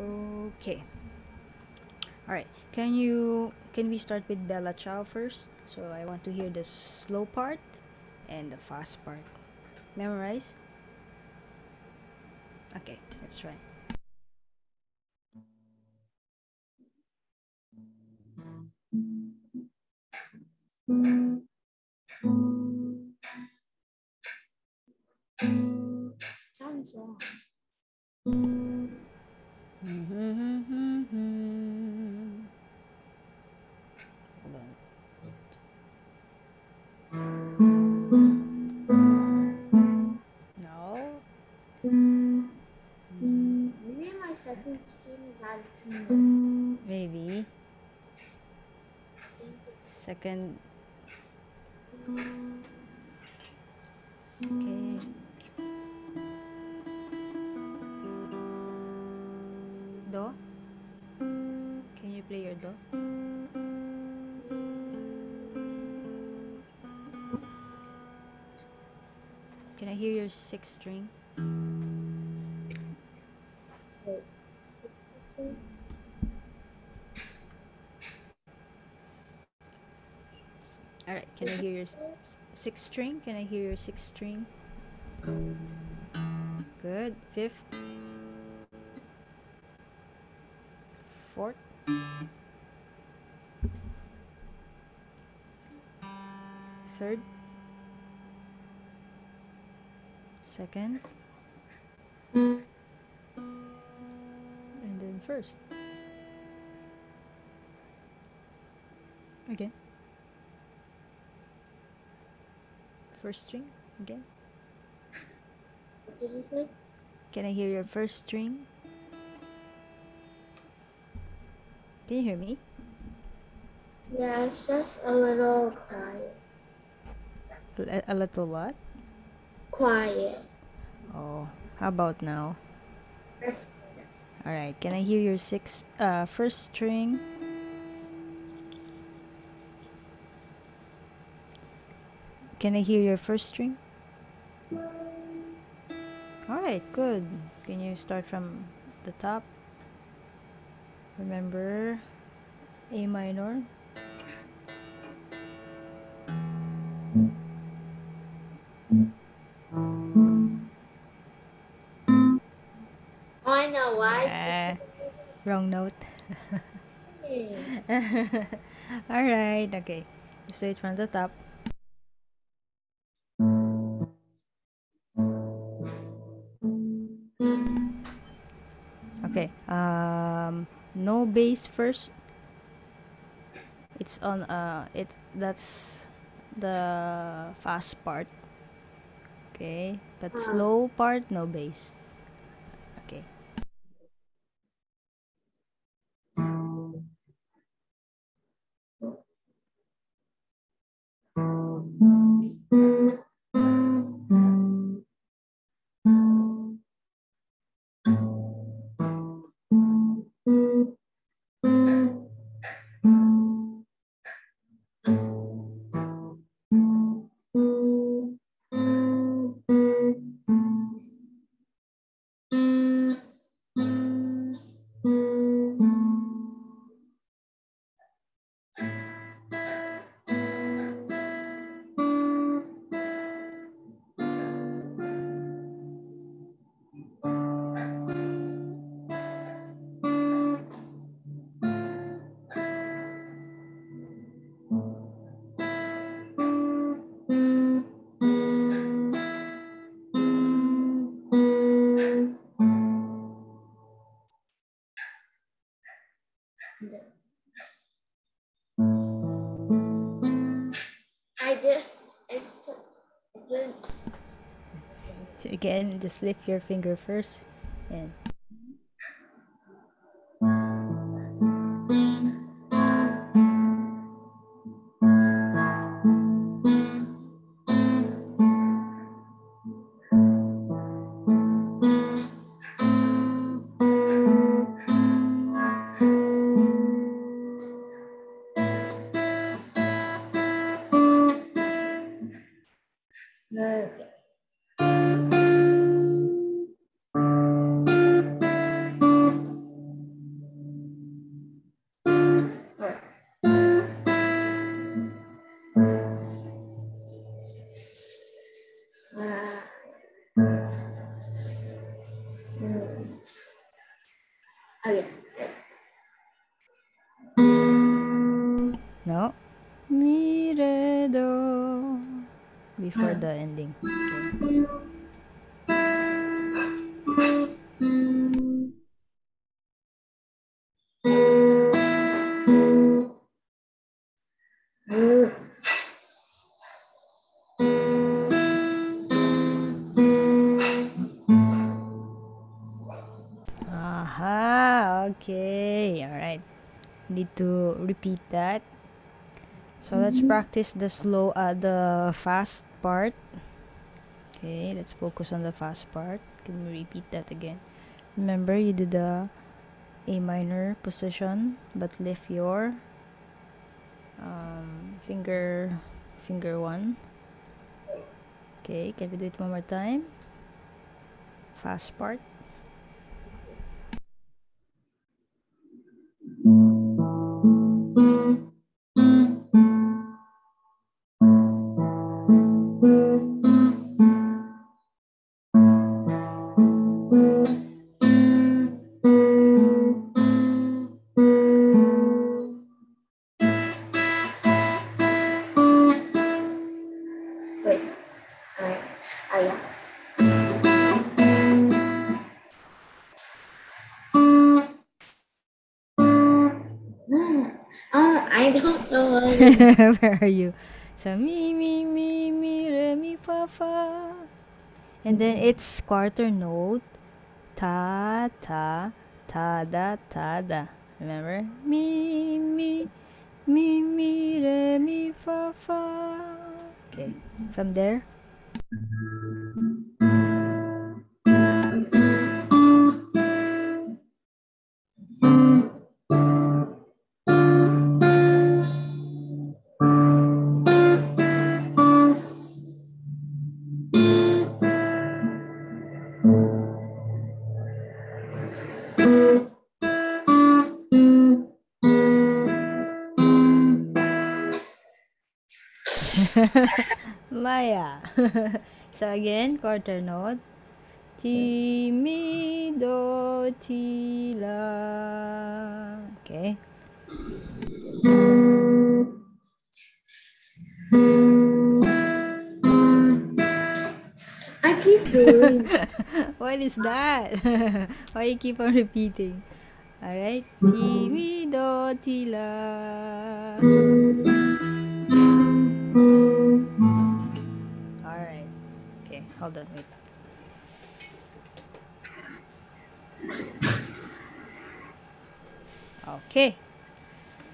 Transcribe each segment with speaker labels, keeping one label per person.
Speaker 1: Okay. All right. Can you can we start with Bella Ciao first? So I want to hear the slow part and the fast part. Memorize? Okay, let's try.
Speaker 2: Sounds Second.
Speaker 1: Okay. Do? Can you play your do? Can I hear your sixth string? Can I hear your sixth string? Can I hear your sixth string? Good. Fifth. First string again.
Speaker 2: What did you say?
Speaker 1: Can I hear your first string? Can you hear me?
Speaker 2: Yeah, it's just a little quiet.
Speaker 1: A, a little what?
Speaker 2: Quiet.
Speaker 1: Oh, how about now?
Speaker 2: That's
Speaker 1: All right. Can I hear your sixth, uh, first string? Can I hear your first string? All right, good. Can you start from the top? Remember A minor.
Speaker 2: Oh, I know why.
Speaker 1: Ah. Wrong note. All right, okay. Straight from the top. No bass first. It's on uh it that's the fast part. Okay. But
Speaker 2: Ah.
Speaker 1: slow part no bass. Again, just lift your finger first Need to repeat that. So let's practice the slow, uh, the fast part. Okay, let's focus on the fast part. Can we repeat that again? Remember, you did the A minor position, but lift your um, finger, finger one. Okay, can we do it one more time? Fast part. So mi mi mi mi re mi fa fa. And then it's quarter note. Ta ta ta da ta da. Remember? Mi mi mi mi re mi fa fa. Okay. From there. Mm-hmm. Maia. so again, quarter note. Ti mi do ti la. Okay.
Speaker 2: I keep doing.
Speaker 1: what is that? Why you keep on repeating? Alright. Ti mi do ti la. Alright. Okay, hold on, wait. Okay.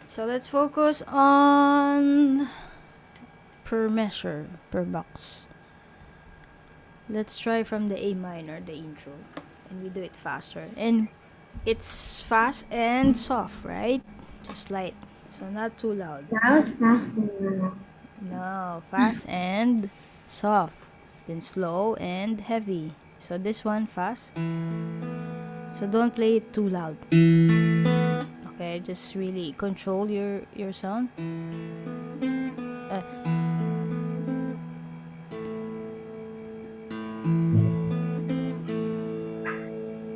Speaker 1: So let's focus on per measure, per box. Let's try from the A minor, the intro. And we do it faster. And it's fast and soft, right? Just light. So not too loud.
Speaker 2: Loud, fast, and loud.
Speaker 1: No, fast and soft. Then slow and heavy. So this one fast. So don't play it too loud. Okay, just really control your your sound. Uh,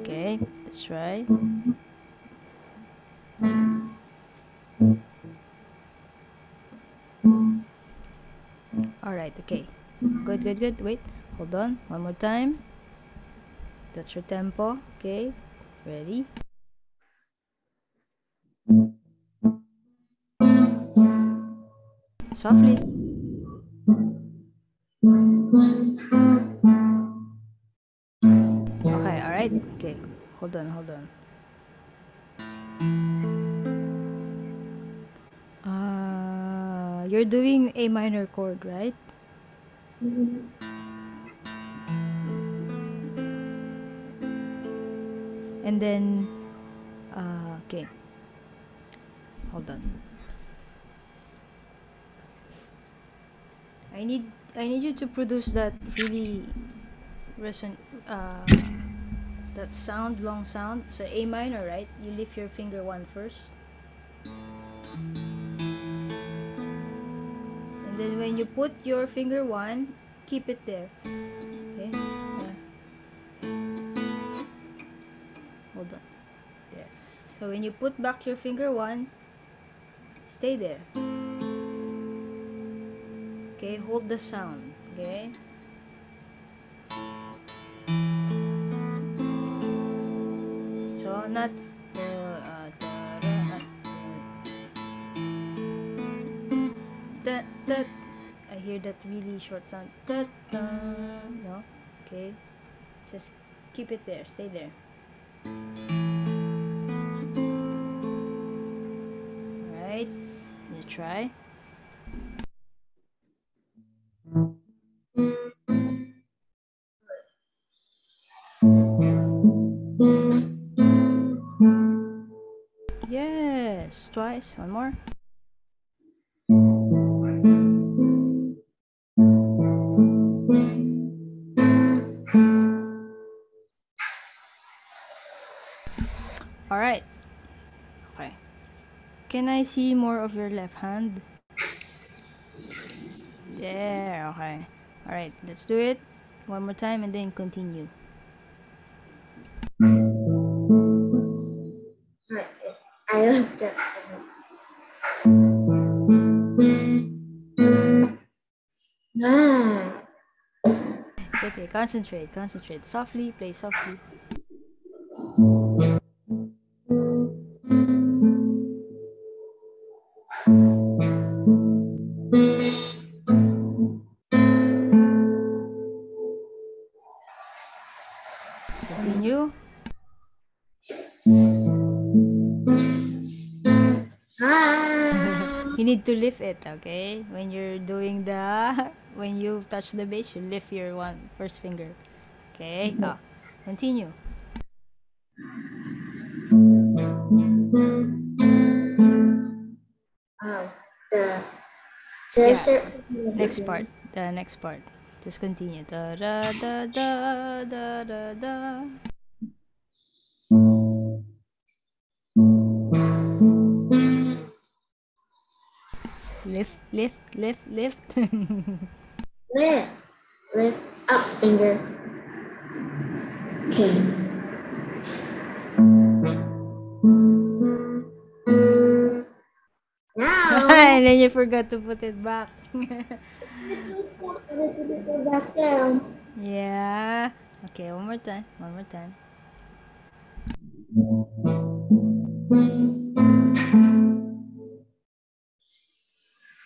Speaker 1: okay, let's try. Alright, okay. Good, good, good. Wait, hold on. One more time. That's your tempo. Okay, ready? Softly. Okay, alright. Okay, hold on, hold on. You're doing A minor chord, right? And then, uh, okay. Hold on. I need I need you to produce that really reson uh that sound long sound. So A minor, right? You lift your finger one first. Then when you put your finger one, keep it there. Okay? Yeah. Hold on. There. So when you put back your finger one, stay there. Okay, hold the sound. Okay. So not that really short sound. Da, mm. no, okay. Just keep it there. Stay there. Alright, you try. Yes, twice. One more. Can I see more of your left hand? There. Okay. All right. Let's do it one more time and then continue.
Speaker 2: I it. Ah.
Speaker 1: It's okay. Concentrate. Concentrate. Softly. Play softly. Need to lift it, okay? When you're doing the when you touch the bass, you lift your one first finger. Okay? Ah, continue.
Speaker 2: Oh, the.
Speaker 1: Yeah.
Speaker 2: start from the
Speaker 1: Next part. The next part. Just continue. Da da da da da da da. Lift, lift, lift, lift.
Speaker 2: Lift. Lift up finger. Okay. Now.
Speaker 1: and then you forgot to put it back.
Speaker 2: Back down.
Speaker 1: yeah. Okay, one more time. One more time.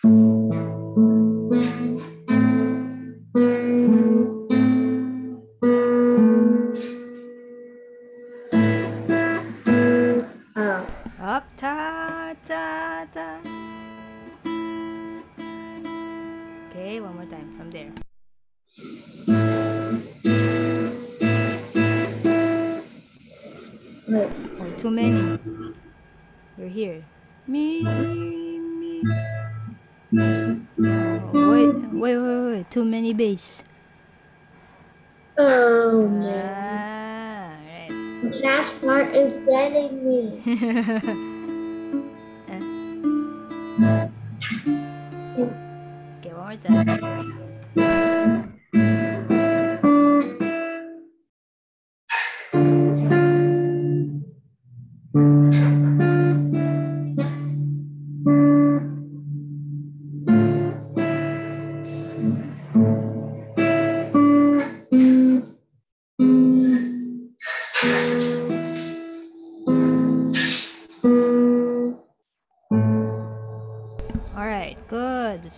Speaker 2: Oh.
Speaker 1: Up, ta, ta, ta. Okay, one more time from there.
Speaker 2: Wait.
Speaker 1: Oh, too many. You're here. Wait. Too many bass.
Speaker 2: Oh man.
Speaker 1: Ah, right.
Speaker 2: The last part is getting me.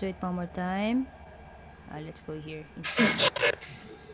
Speaker 1: it one more time. Uh, let's go here.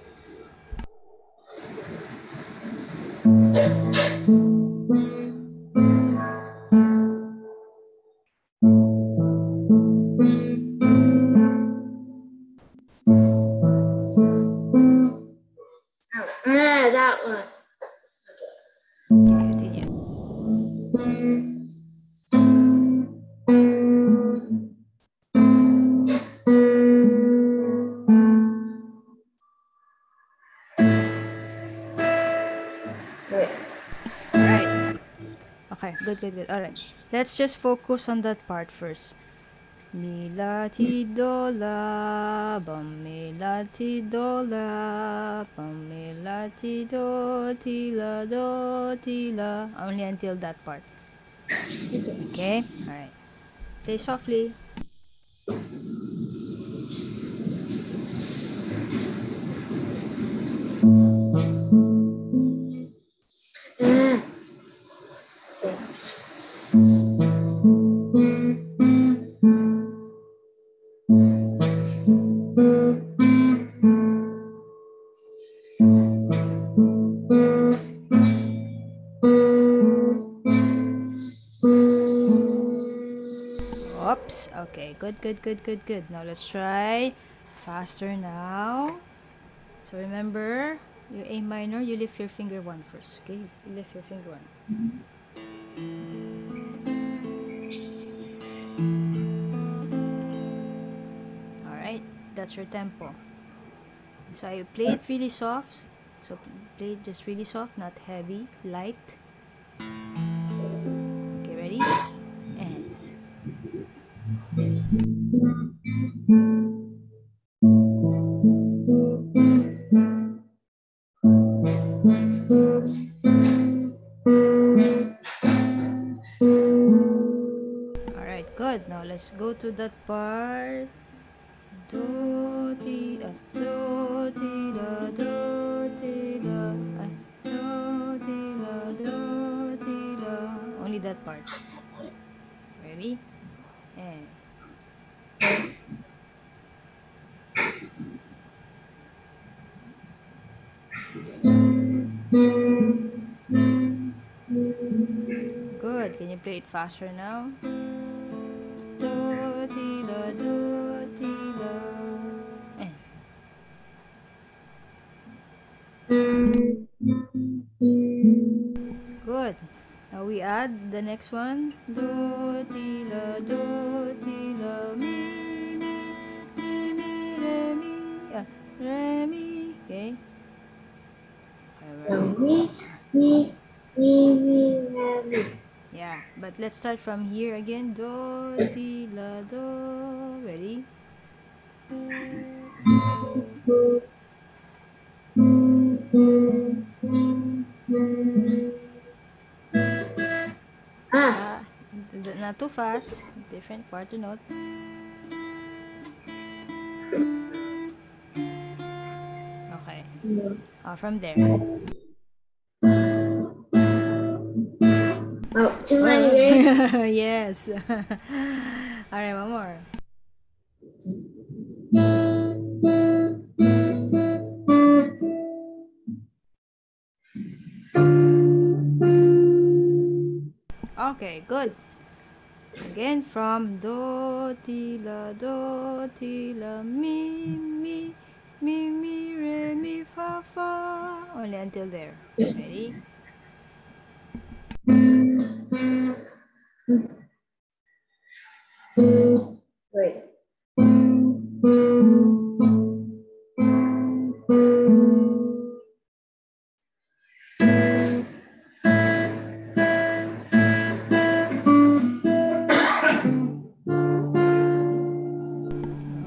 Speaker 1: Alright. Good. Alright. Let's just focus on that part first. Mi la ti do la, bum mi ti do la, bum ti do ti la do ti la. Only until that part. Okay. All right. Play softly.
Speaker 2: Okay.
Speaker 1: Good, good, good, good, good. Now let's try faster now. So remember, your A minor, you lift your finger one first. Okay? You lift your finger one. Alright. That's your tempo. So I play it really soft. So play it just really soft, not heavy, light. Okay, ready? And Alright, good. Now let's go to that part. Do ti ah, do ti la do ti la ah, do ti la do ti la. Only that part. Ready? Good. Can you play it faster now? Do do la. Good. Now we add the next one. Do do re mi. Okay.
Speaker 2: So, mi, mi, mi, mi.
Speaker 1: Yeah, but let's start from here again. Do ti la do. Ready?
Speaker 2: Ah,
Speaker 1: d- not too fast. Different quarter note. Uh, from there.
Speaker 2: oh, too many ways.
Speaker 1: yes. All right, one more. Okay, good. Again from do ti la do ti la mi mi mi mi re mi fa fa. Only until there. Ready?
Speaker 2: Wait.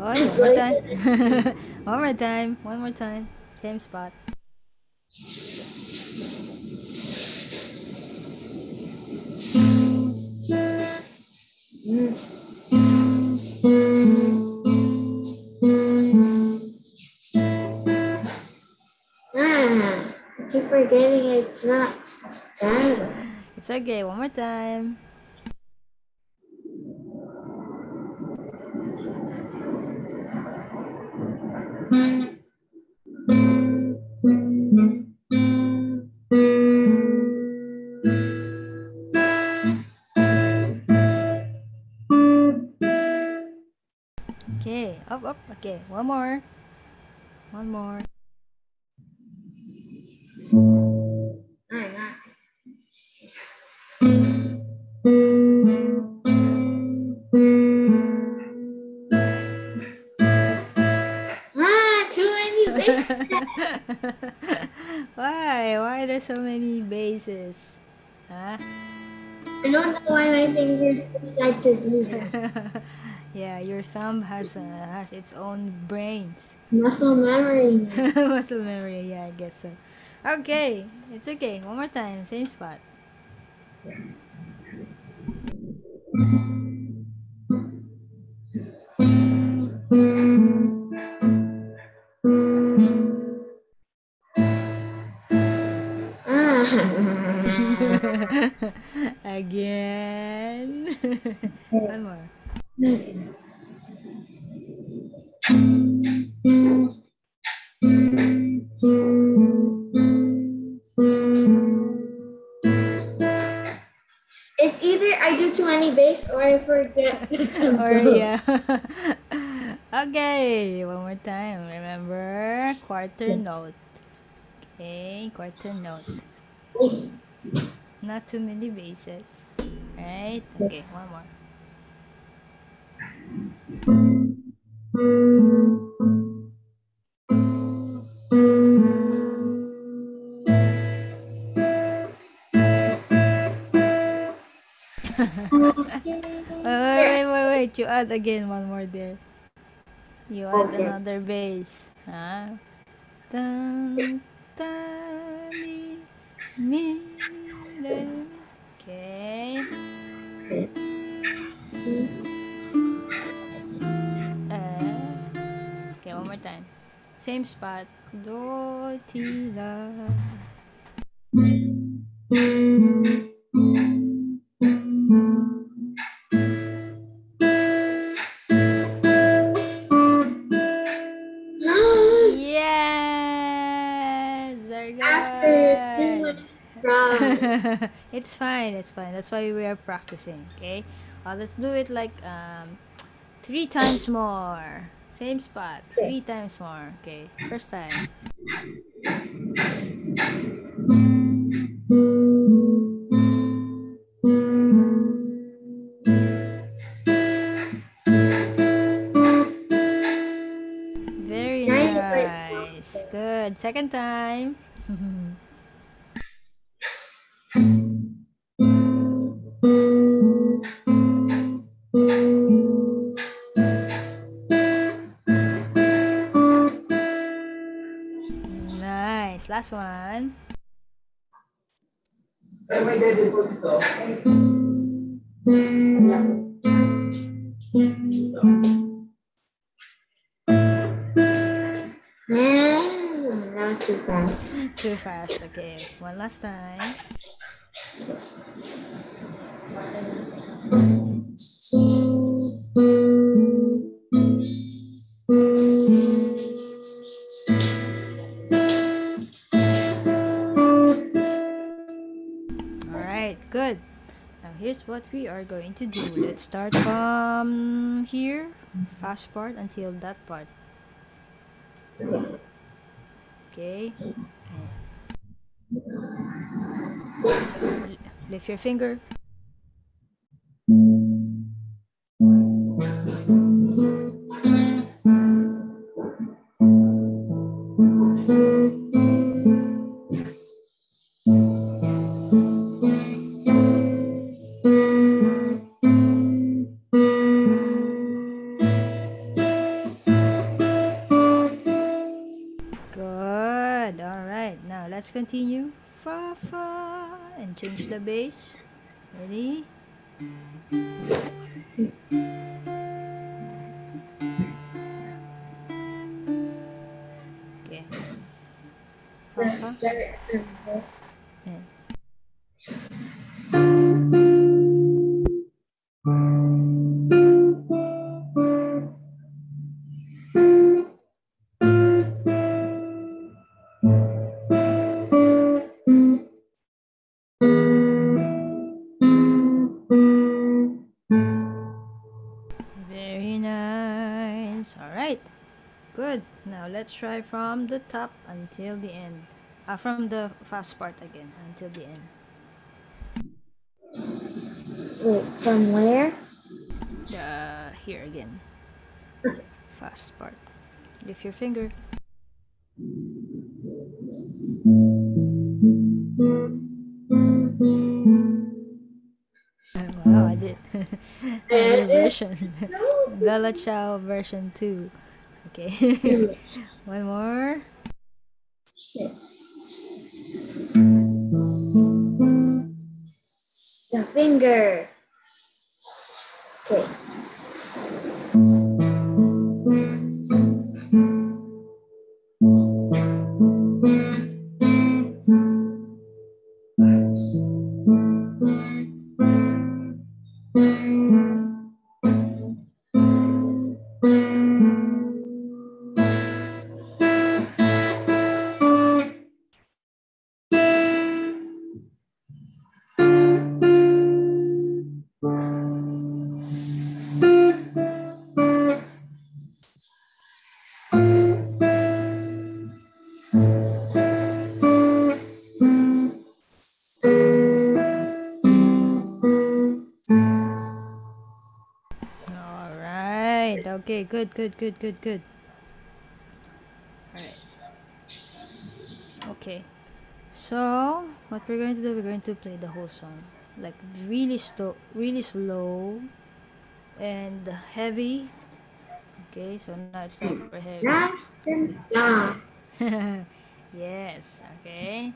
Speaker 1: Oh, one more time. one more time. One more time. Same spot.
Speaker 2: Ah, I keep forgetting it's not Canada.
Speaker 1: It's okay. One more time. Up, up. Okay, one more. One more.
Speaker 2: Ah. Ah, too many basses.
Speaker 1: Why? Why are there so many basses? Huh?
Speaker 2: I don't know why my fingers decide to do that.
Speaker 1: Yeah, your thumb has uh, has its own brains.
Speaker 2: Muscle memory.
Speaker 1: Muscle memory, yeah, I guess so. Okay, it's okay. One more time, same spot.
Speaker 2: Ah.
Speaker 1: Again. One more.
Speaker 2: It's either I do too many bass or I forget.
Speaker 1: Or yeah. okay, one more time. Remember quarter note. Okay, quarter note. Not too many basses. Right? Okay, one more. Wait, wait, wait, wait. You add again one more there. You add
Speaker 2: Okay.
Speaker 1: another bass. Huh? Dun, dun, mi, mi, re. Okay. F. Okay, one more time. Same spot. Do, ti, la. it's fine, it's fine. That's why we are practicing, okay? Uh, let's do it like um, three times more. Same spot, three times more. Okay, first time. Very
Speaker 2: Nice.
Speaker 1: nice. Good. Second time. Nice. Last one.
Speaker 2: That too fast.
Speaker 1: Too fast. Okay. One last time. What we are going to do. Let's start from here, fast part until that part. Okay. Lift your finger. Continue. Fa fa and change the bass. Ready? Okay. Fa fa.
Speaker 2: start
Speaker 1: Good. Now let's try from the top until the end. Uh, from the fast part again until the end.
Speaker 2: Wait, from where?
Speaker 1: Uh, here again. Fast part. Lift your finger. wow, I did. Version. Bella Ciao version 2. Okay. One more.
Speaker 2: The finger. Okay.
Speaker 1: Good, good, good, good, good. All right. Okay. So, what we're going to do, we're going to play the whole song. Like really slow, really slow and heavy. Okay, so now it's time for heavy.
Speaker 2: Nice and long.
Speaker 1: yes, okay.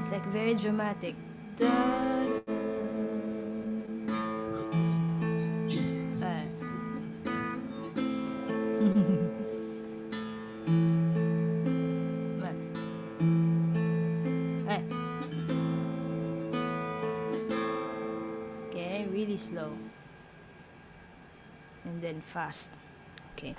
Speaker 1: It's like very dramatic. Fast. Okay.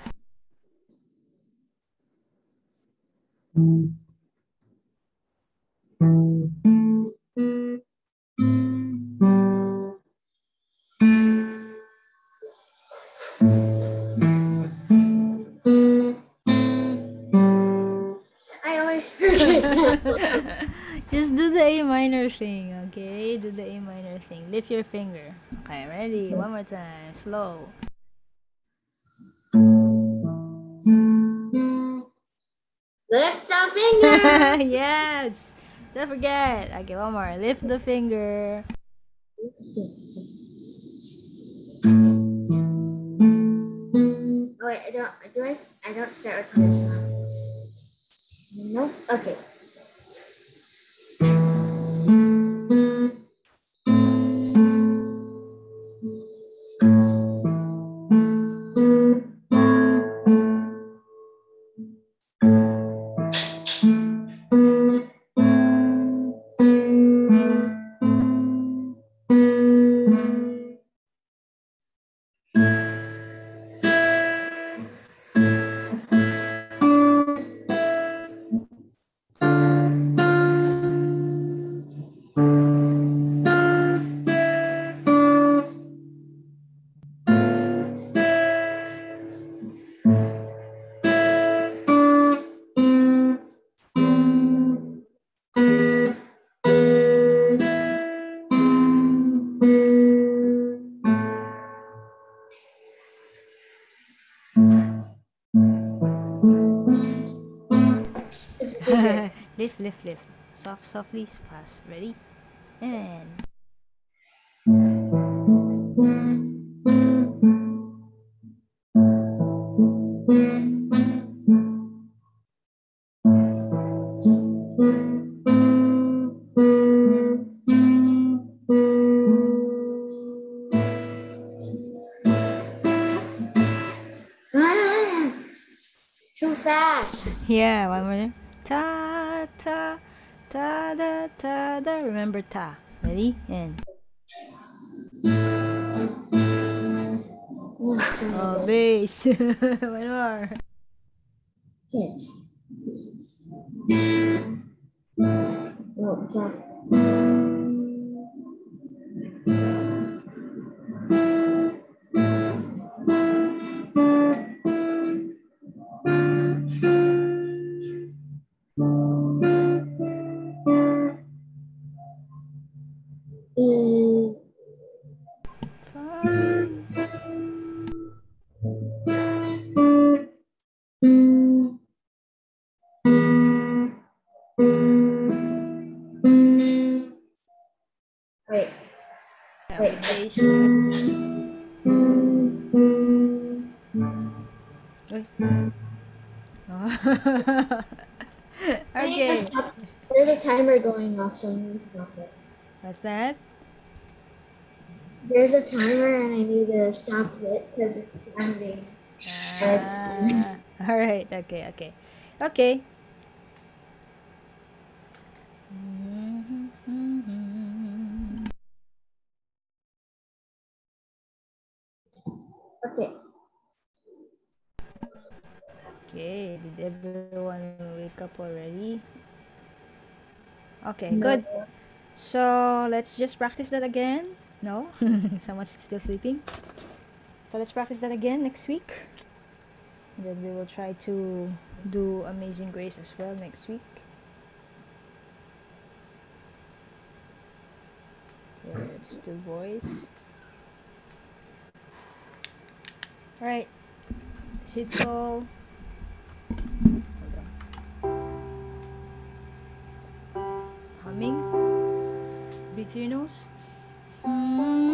Speaker 2: I always forget.
Speaker 1: Just do the A minor thing, okay? Do the A minor thing. Lift your finger. Okay, ready? One more time. Slow.
Speaker 2: Lift the finger.
Speaker 1: yes! Don't forget. Okay, one more. Lift the finger.
Speaker 2: Oh wait, I don't. Do I? I don't start with this one. Nope. Okay.
Speaker 1: Lift, lift, lift. Soft, softly, fast. Ready? And.
Speaker 2: Ah, too fast.
Speaker 1: Yeah, one more. time. ta, ta, da, ta, da. Remember ta. Ready? And.
Speaker 2: Oh,
Speaker 1: bass. one more.
Speaker 2: Hit. Oh,
Speaker 1: okay.
Speaker 2: There's a timer going off, so I need to stop it.
Speaker 1: What's that?
Speaker 2: There's a timer and I need to stop it because it's sounding.
Speaker 1: Ah, all right. Okay. Okay. Okay.
Speaker 2: Okay.
Speaker 1: Okay. Did everyone wake up already? Okay. Good. So let's just practice that again. No, someone's still sleeping. So let's practice that again next week. And then we will try to do Amazing Grace as well next week. Okay, let's do voice. Alright. Sit tall. Nose. Mm,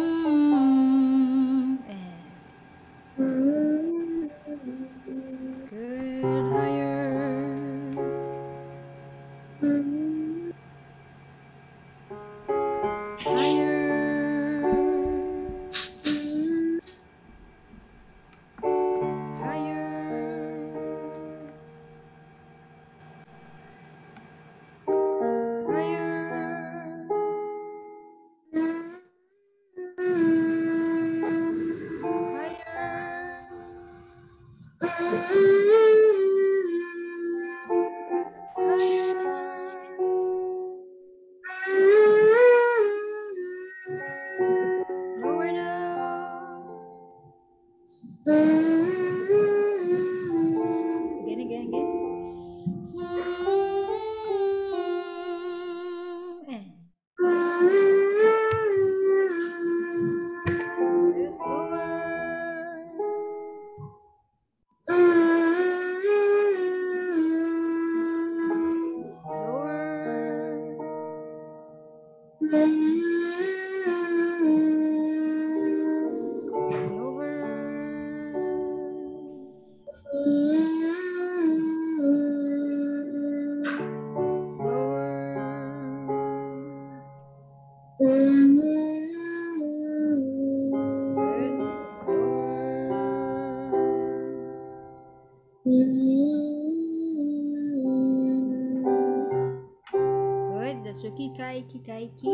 Speaker 1: Your kikai, kikai, ki.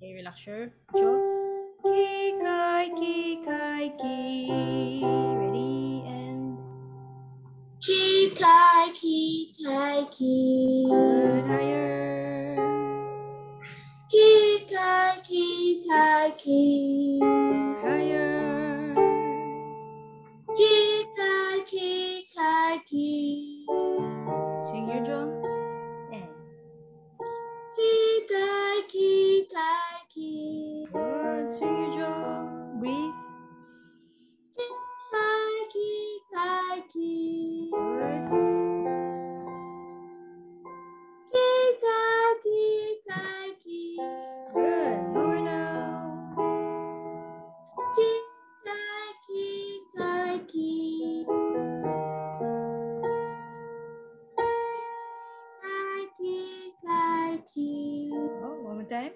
Speaker 1: Okay, relax your jaw. Kikai, kikai, ki. Ready time.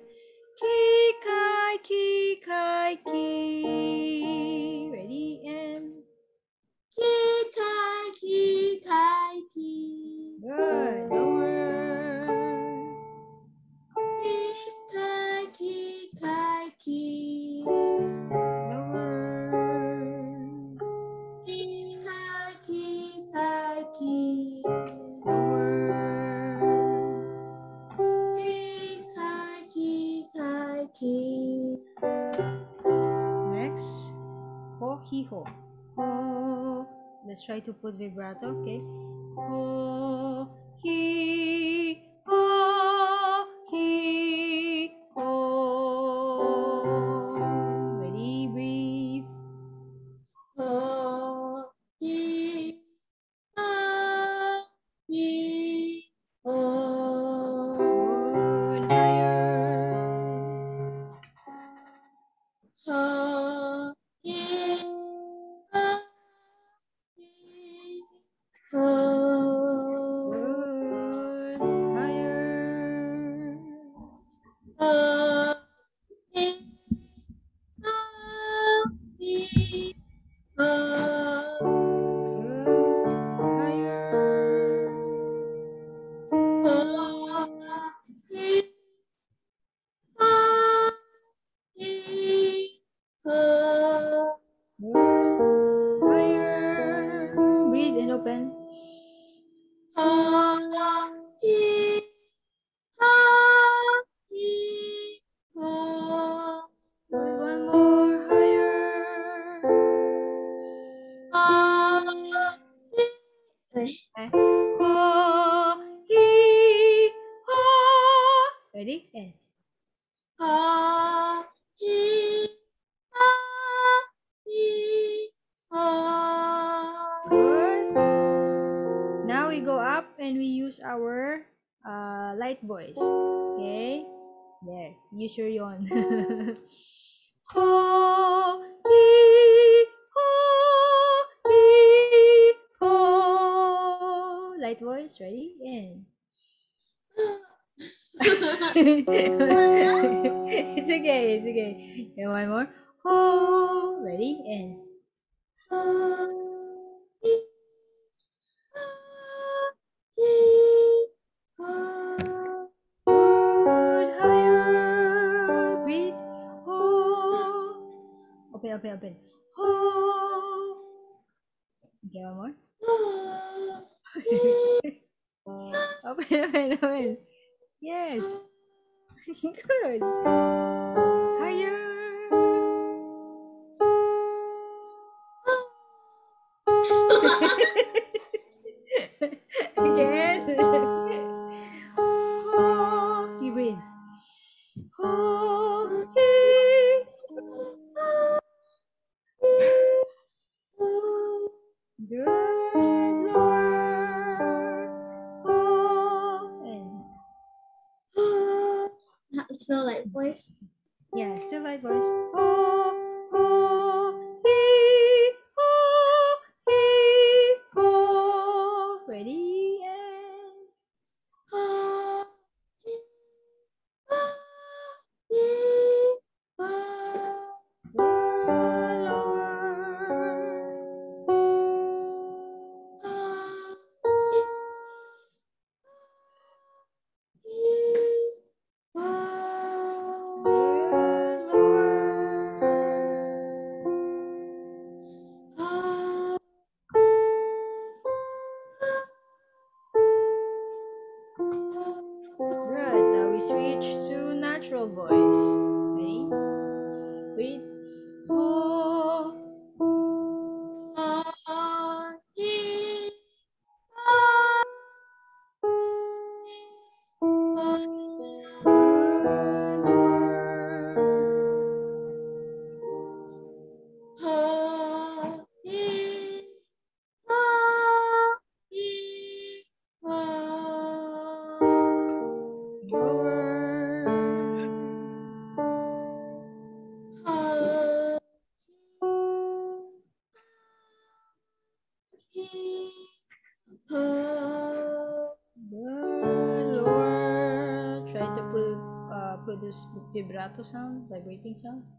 Speaker 1: Put vibrato, okay? Mm. Erasure yon. ha, ha, ha. Light voice, ready? And... it's okay, it's okay. And one more. vibrato sound, vibrating sound.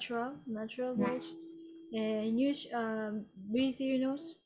Speaker 1: natural, natural mm. voice, eh, and use um, breathe your nose.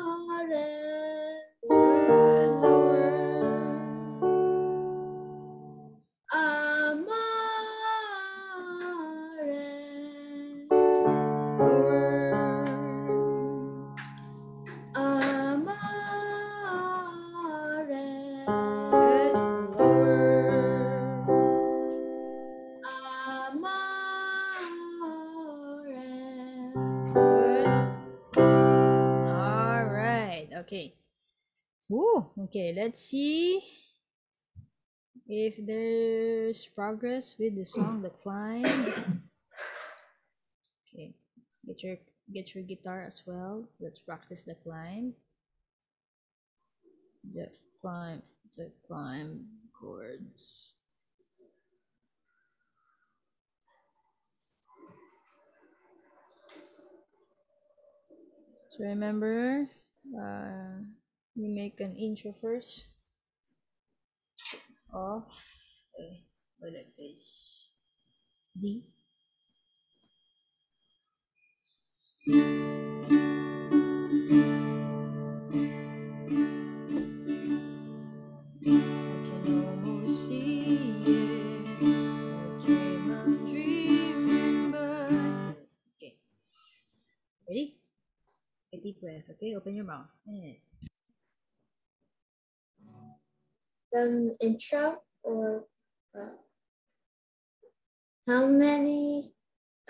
Speaker 2: Amore.
Speaker 1: Let's see if there's progress with the song "The Climb." Okay. Get your get your guitar as well. Let's practice the climb. The climb. The climb chords. So remember, uh, we make an intro first of okay, like this D. Ready? Deep breath. Okay, open your mouth.
Speaker 2: From intro or uh, how many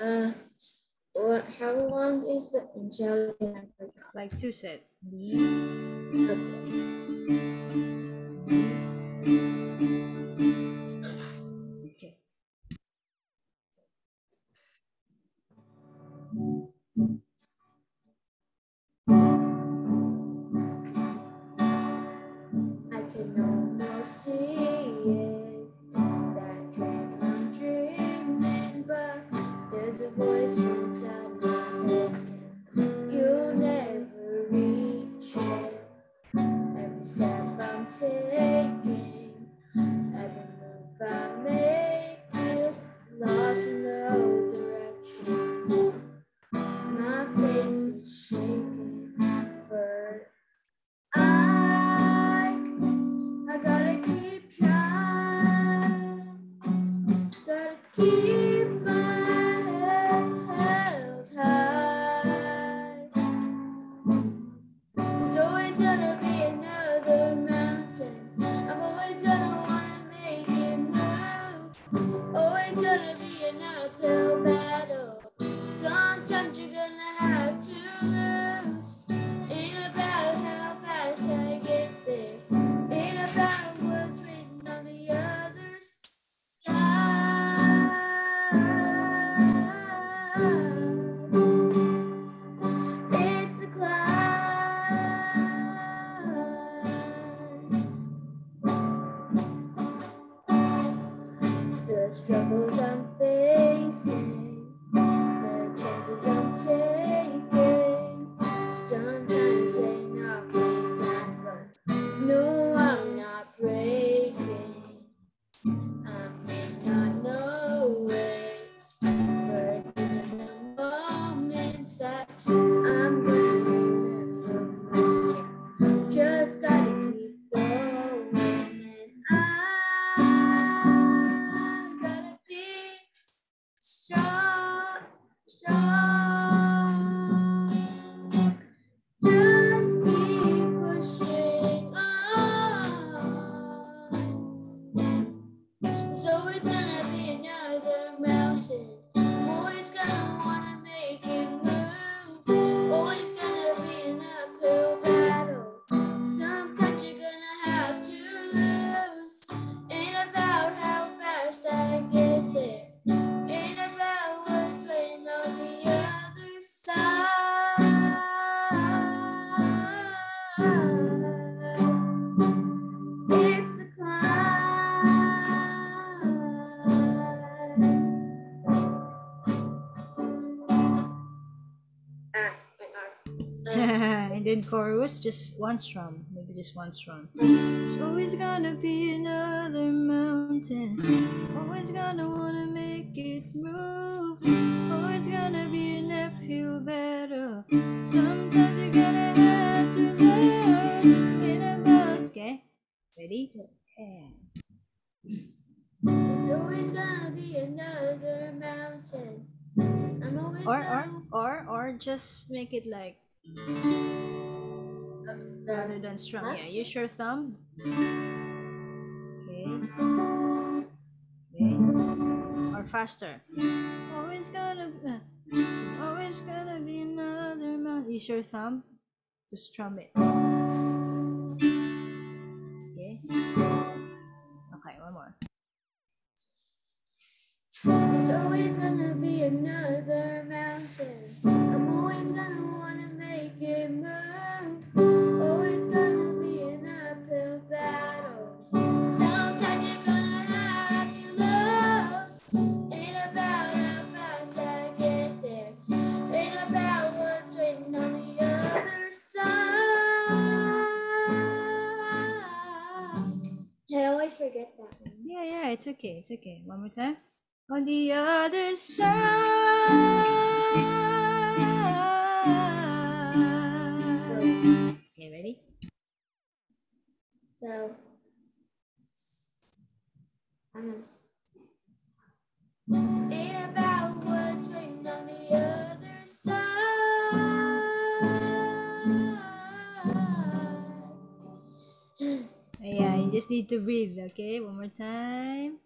Speaker 2: uh what how long is the intro again? I forgot.
Speaker 1: it's like two set.
Speaker 2: Okay.
Speaker 1: Just one strum, maybe just one strum. There's always gonna be another mountain. Always gonna wanna make it move. Always gonna be an uphill battle. Sometimes you gotta have to lose. in a Okay, ready? Okay.
Speaker 2: There's always gonna be another mountain. I'm always
Speaker 1: Or or or or just make it like rather
Speaker 2: the,
Speaker 1: than strum.
Speaker 2: Huh?
Speaker 1: Yeah, use your thumb. Okay. Okay. Or faster. Always gonna, uh, always gonna be another man. Use your thumb to strum it. Okay. Okay, one more.
Speaker 2: there's always gonna be another mountain. I'm always gonna wanna make it move. Forget that one.
Speaker 1: Yeah, yeah, it's okay. It's okay. One more time. On the other side. Okay, ready?
Speaker 2: So I'm gonna. s- Ain't about what's waiting on the other side.
Speaker 1: Yeah, you just need to breathe, okay? One more time.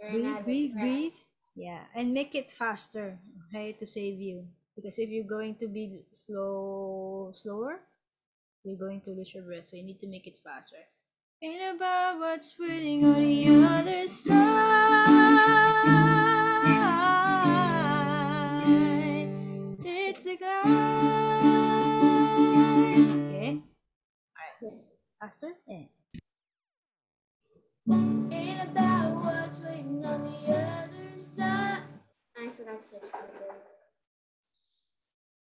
Speaker 1: Breathe, breathe, breathe. Yeah, and make it faster, okay, to save you. Because if you're going to be slow, slower, you're going to lose your breath. So you need to make it faster. Ain't about what's waiting on the other side. It's a guide. Okay, faster. Yeah.
Speaker 2: Ain't about what's waiting on the other side. I forgot to switch.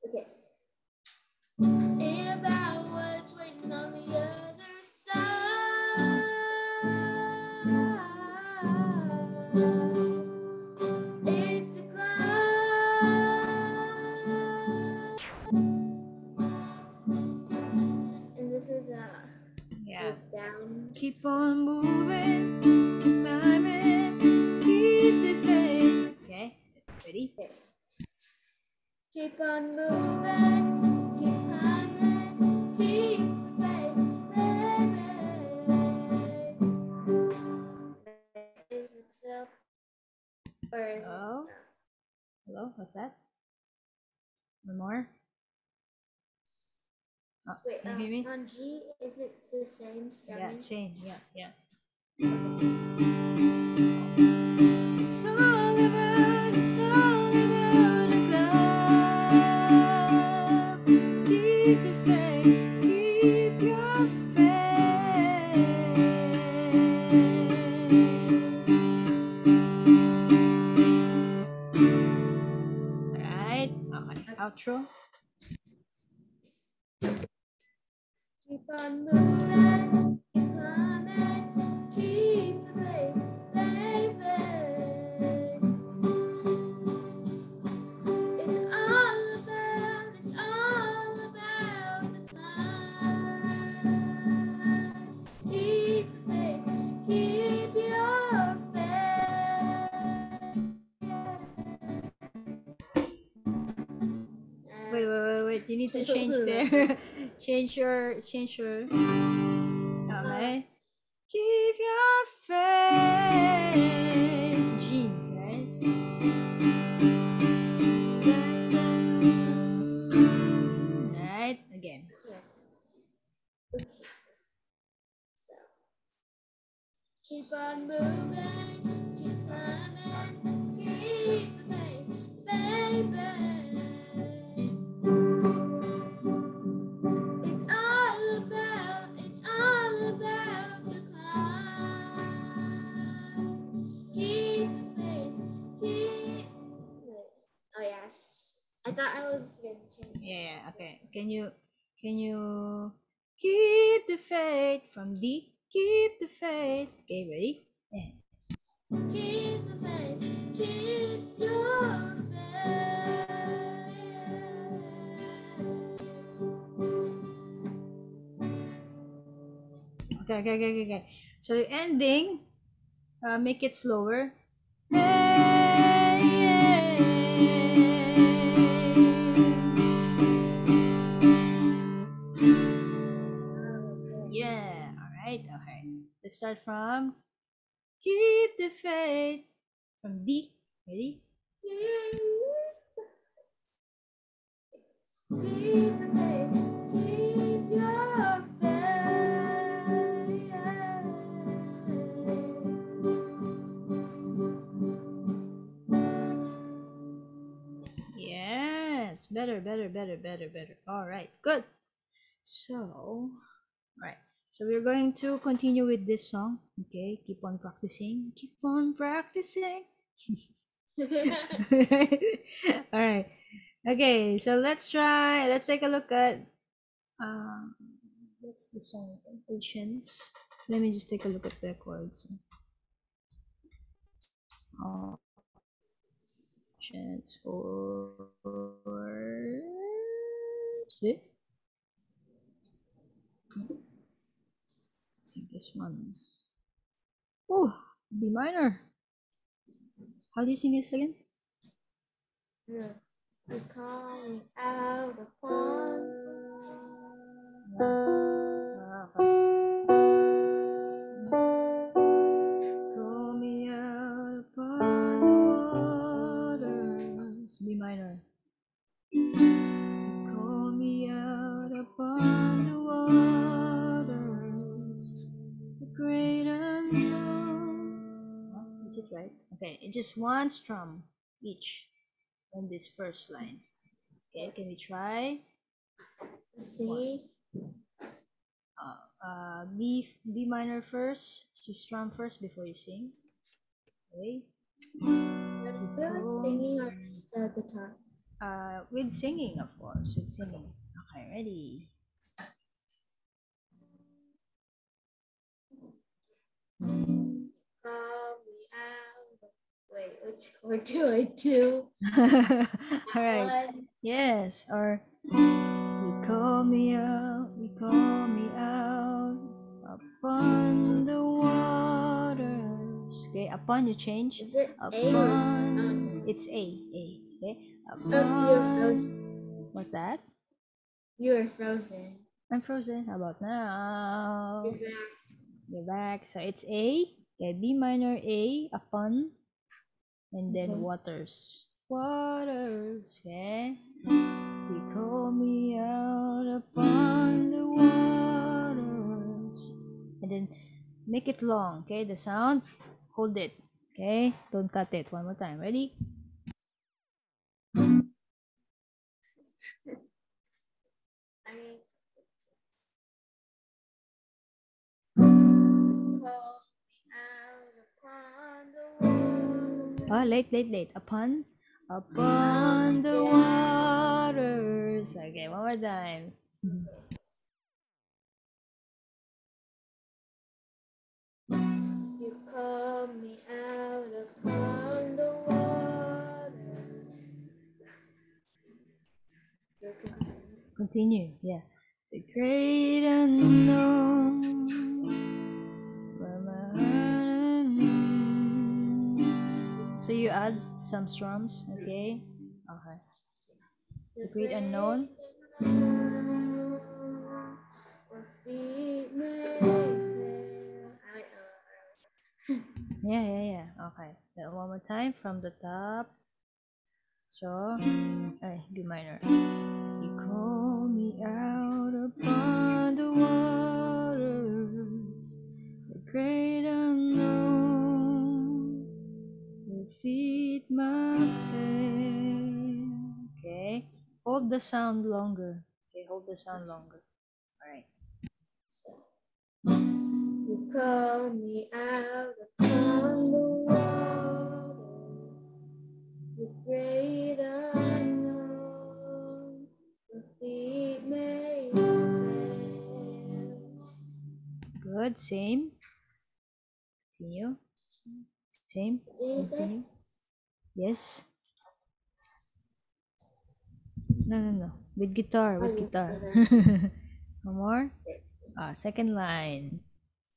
Speaker 2: Okay. Ain't about what's waiting on the other down.
Speaker 1: Keep on
Speaker 2: Wait,
Speaker 1: can you hear
Speaker 2: um, on G, is it the same
Speaker 1: Yeah,
Speaker 2: strumming?
Speaker 1: Yeah, yeah. It's all about, it's all about love. Keep the faith, keep your faith. Alright, outro.
Speaker 2: Keep on moving, keep climbing, keep the faith, baby. It's all about, it's all about the climb. Keep the faith, keep your faith.
Speaker 1: Wait, wait, wait, wait. You need to change there. change your, change your. Okay. Keep your faith. G, right? Right. Again.
Speaker 2: Okay. So keep on moving,
Speaker 1: Can you can you keep the faith from D? Keep the faith. Okay, ready? Yeah.
Speaker 2: Keep the faith, keep your faith.
Speaker 1: Okay, okay, okay, okay. So the ending, uh, make it slower. Hey, Let's start from keep the faith from D. Ready? Yes, better, better, better, better, better. All right, good. So, right. So we're going to continue with this song. Okay, keep on practicing. Keep on practicing. all right. Okay, so let's try. Let's take a look at. Um, what's the song? Patience. Let me just take a look at the chords. Oh, patience or see. I think this one. Oh, B minor. How do you sing this again?
Speaker 2: You're calling out upon
Speaker 1: Ah, okay. Okay, just one strum each on this first line. Okay, can we try?
Speaker 2: C.
Speaker 1: uh, uh, B B minor first, so strum first before you sing. Okay.
Speaker 2: Good singing or just the guitar?
Speaker 1: Uh, with singing, of course, with singing. Okay, ready.
Speaker 2: Out. Wait, chord do I do?
Speaker 1: All right.
Speaker 2: One.
Speaker 1: Yes, or you call me out, you call me out upon the waters. Okay, upon you change.
Speaker 2: Is it A or um,
Speaker 1: it's A, A. Okay.
Speaker 2: Oh, you're frozen.
Speaker 1: what's that?
Speaker 2: You're frozen.
Speaker 1: I'm frozen. How about now?
Speaker 2: You're back.
Speaker 1: You're back. So it's A. Okay, B minor A upon and then
Speaker 2: Okay.
Speaker 1: waters. Waters. Okay. You call me out upon the waters. And then make it long. Okay, the sound. Hold it. Okay, don't cut it. One more time. Ready? Oh, late, late, late. Upon, upon the waters. Okay, one more time.
Speaker 2: You call me out upon the waters. Continue.
Speaker 1: Yeah. The great unknown. where my heart So you add some strums, okay? Okay. The great unknown.
Speaker 2: unknown, Where feet may fail. I, uh,
Speaker 1: Yeah, yeah, yeah. Okay. Then one more time from the top. So, ay, B minor. You call me out upon the waters, the great feet might fail. Okay. Hold the sound longer. Okay, hold the sound longer. All right. So.
Speaker 2: You call me out upon the water, the great unknown, the feet may fail.
Speaker 1: Good, same. Continue. Same.
Speaker 2: What did you say?
Speaker 1: Continue. Yes. No, no, no. With guitar. With guitar. One more. Ah, second line.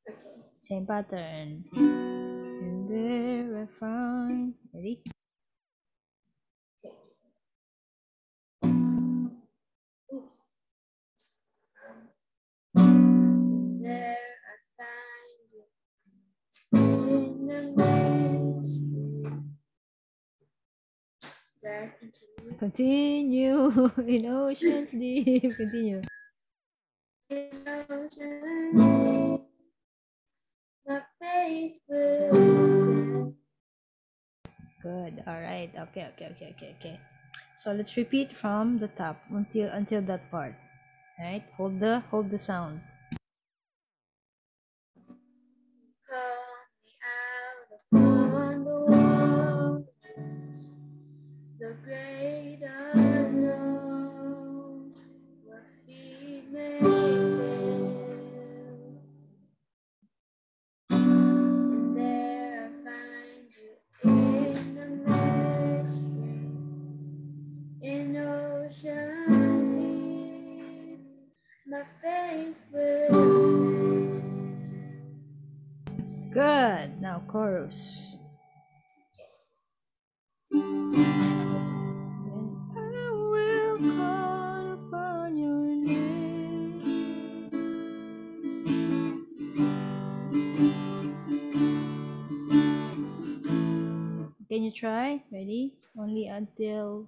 Speaker 2: Okay.
Speaker 1: Same pattern. And there I find. Ready?
Speaker 2: There I find you in the continue.
Speaker 1: In oceans deep. Continue.
Speaker 2: In ocean deep, my face will.
Speaker 1: Good. All right. Okay. Okay. Okay. Okay. Okay. So let's repeat from the top until until that part. All right. Hold the hold the sound. Chorus. Can you try? Ready? Only until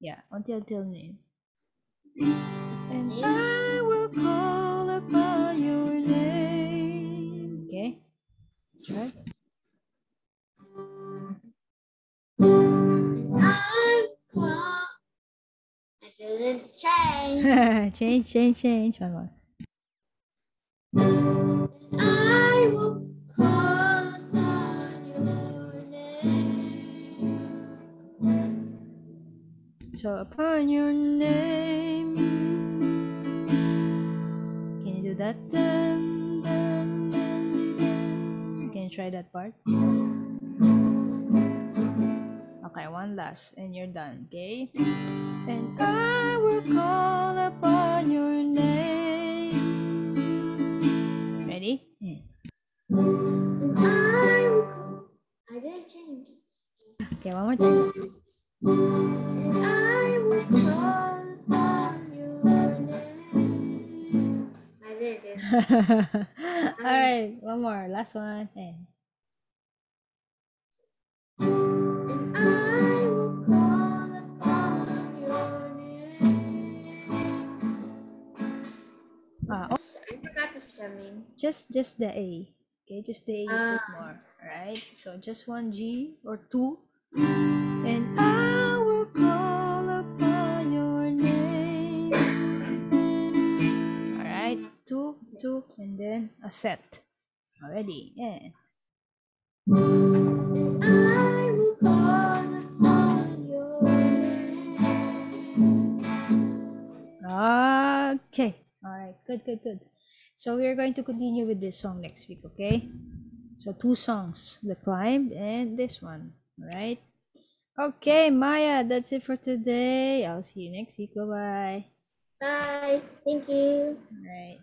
Speaker 1: yeah, until till name. And I will call upon your. Try.
Speaker 2: I'm caught. I didn't change.
Speaker 1: change, change, change. One more.
Speaker 2: I will call upon your name.
Speaker 1: So upon your name. Can you do that? Dun, try that part? Okay, one last and you're done, okay? And I will call upon your name. Ready? Yeah.
Speaker 2: And I will call. I didn't change.
Speaker 1: Okay, one more time.
Speaker 2: And I will call upon your name. I did it.
Speaker 1: Alright, one more. Last one. And
Speaker 2: And I will call upon your name.
Speaker 1: Ah, oh,
Speaker 2: I forgot the strumming.
Speaker 1: just just the A. Okay, just the A
Speaker 2: Ah.
Speaker 1: more. Alright, so just one G or two. And I will call upon your name. Alright, two, two, and then a set. Already, yeah. Okay. Alright, good, good, good. So we are going to continue with this song next week, okay? So two songs, The Climb and this one. Alright? Okay, Maia, that's it for today. I'll see you next week. Bye-bye.
Speaker 2: Bye. Thank you.
Speaker 1: Alright.